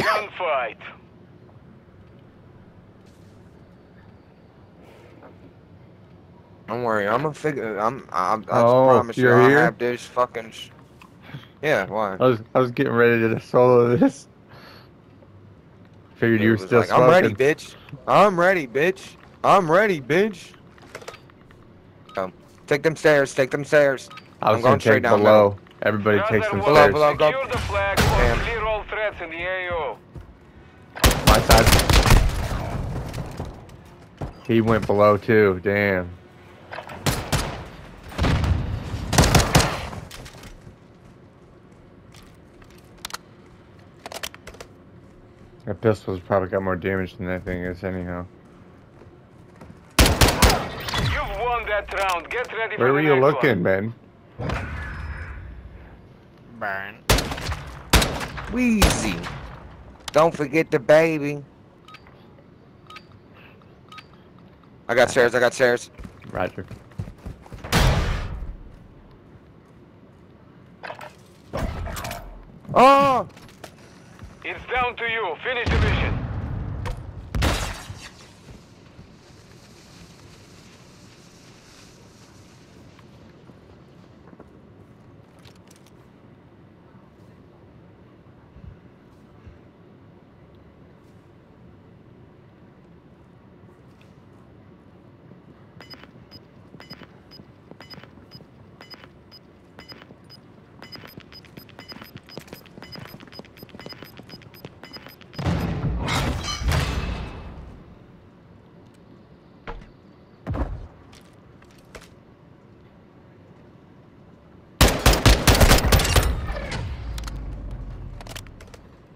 Gunfight. Don't worry, I'm gonna figure. I'm. I'm I Oh, promise you, you're I here? have this fucking. Sh yeah, why? I was I was getting ready to solo this. Figured It you were still like, I'm ready, bitch. I'm ready, bitch. I'm ready, bitch. Um, take them stairs. Take them stairs. I was I'm gonna straight take down below. Everybody takes Strasser some one, Below, stairs. below. go. The flag Damn. Or clear all threats in the AO. My side. He went below too. Damn. That pistol's probably got more damage than that thing is anyhow. You've won that round. Get ready for Where the were you looking, one. man? Burn. Wheezy. Don't forget the baby. I got stairs. I got stairs. Roger. Oh! It's down to you. Finish the mission.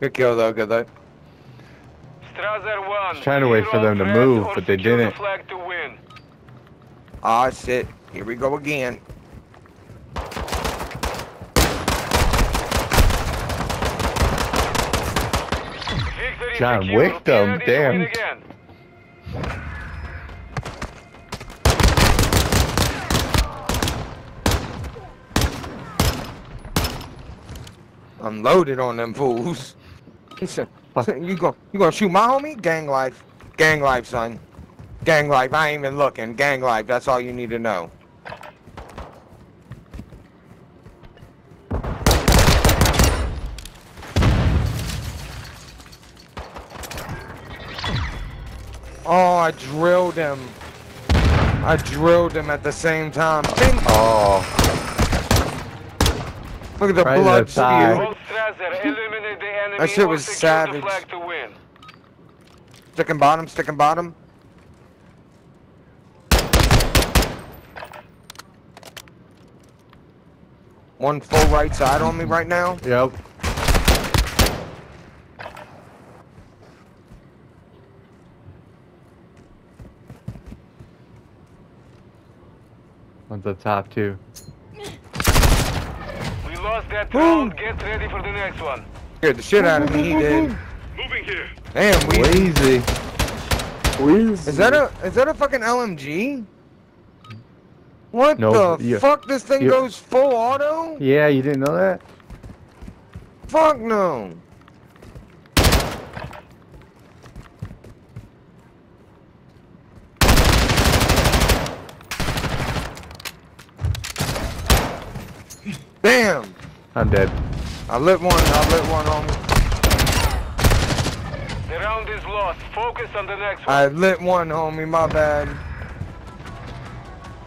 Good kill though. Good though. Strasser one. was trying to wait for them to move, but they didn't. The flag. Ah shit. Here we go again. John. Wick Be them, ready to win damn. Unloaded on them fools. He said, "You go? You gonna shoot my homie? Gang life. Gang life, son. Gang life. I ain't even looking. Gang life. That's all you need to know." Oh, I drilled him. I drilled him at the same time. Bing. Oh, Look at the Right blood spew. That shit was savage. the to win. Sticking bottom, sticking bottom. One full right side on me right now. yep. On the top too. We lost that round. Get ready for the next one. Scared the shit out of me. He did. Moving here. Damn, we. Lazy. Is that a is that a fucking LMG? What No, the yeah. fuck? This thing Yeah. goes full auto? Yeah, you didn't know that? Fuck no. Damn. I'm dead. I lit one. I lit one, homie. The round is lost. Focus on the next one. I lit one, homie. My bad.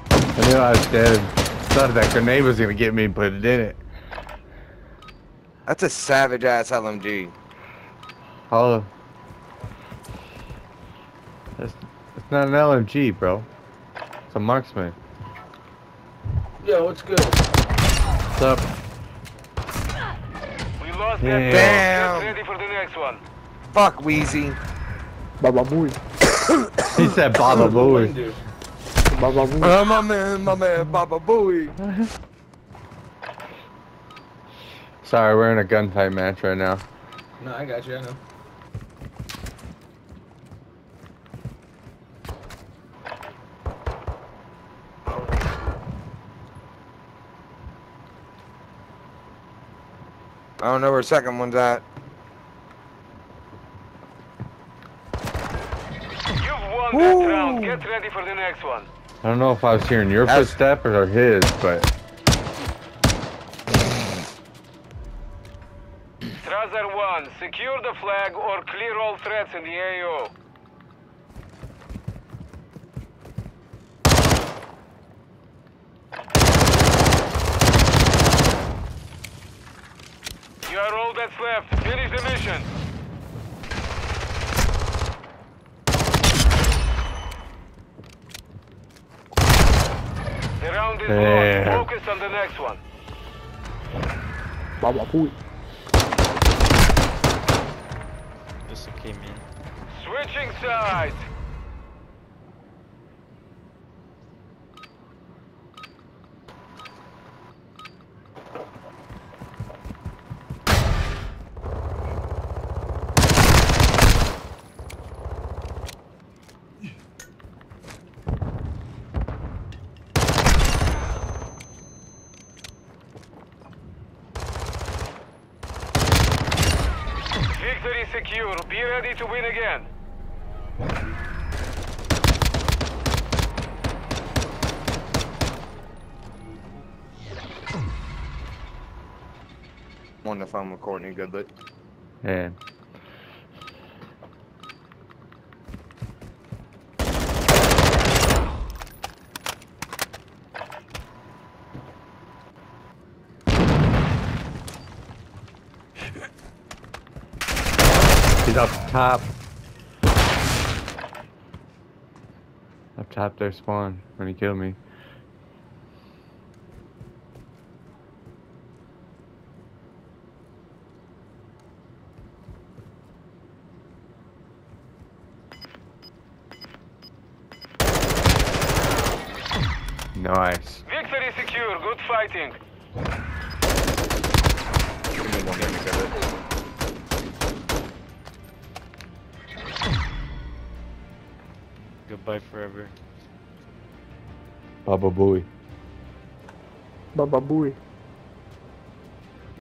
I knew I was dead. Thought that grenade was gonna get me, but it didn't. That's a savage ass LMG. Oh. It's, it's not an LMG, bro. It's a marksman. Yeah, what's good? What's up? We lost Yeah. that Damn. round. Get ready for the next one. Fuck Wheezy. Baba Booey. He said Baba What do you Booey. Baba Booey. Uh, my man, my man, Baba Booey. Sorry, we're in a gunfight match right now. No, I got you. I know. I don't know where second one's at. You've won that round. Get ready for the next one. I don't know if I was hearing your That's... footsteps or his, but. Strasser 1, secure the flag or clear all threats in the AO. That's left. Finish the mission. The round is Damn. lost. Focus on the next one. Baba Booey. This came in. Switching sides. Victory secure. Be ready to win again. I wonder if I'm recording good, but yeah. He's up top. Up top there spawn when he killed me. Nice. Victory secure. Good fighting. Goodbye forever. Baba Booey. Baba Booey.